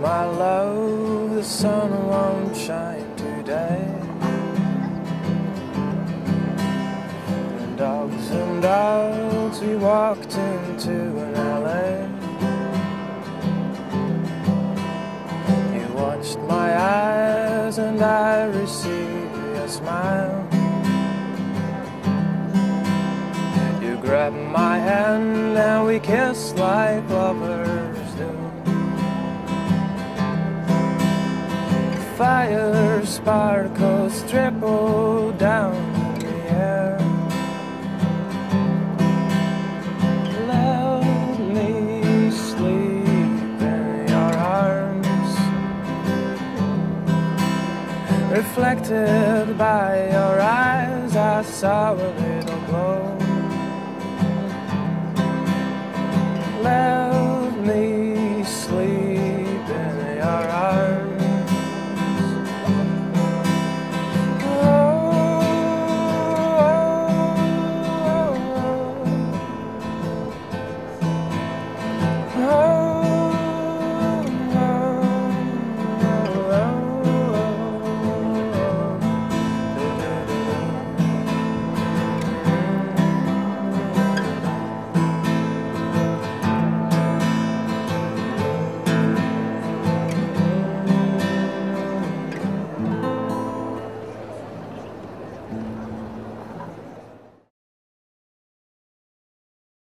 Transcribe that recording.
my love, the sun won't shine today. And dogs and dogs, we walked into an alley. You watched my eyes, and I received your smile. You grabbed my hand, and we kissed like Fire sparkles trickle down the air. Let me sleep in your arms, reflected by your eyes. I saw a little